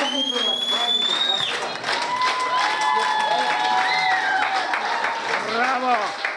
Obrigado pela sua Bravo!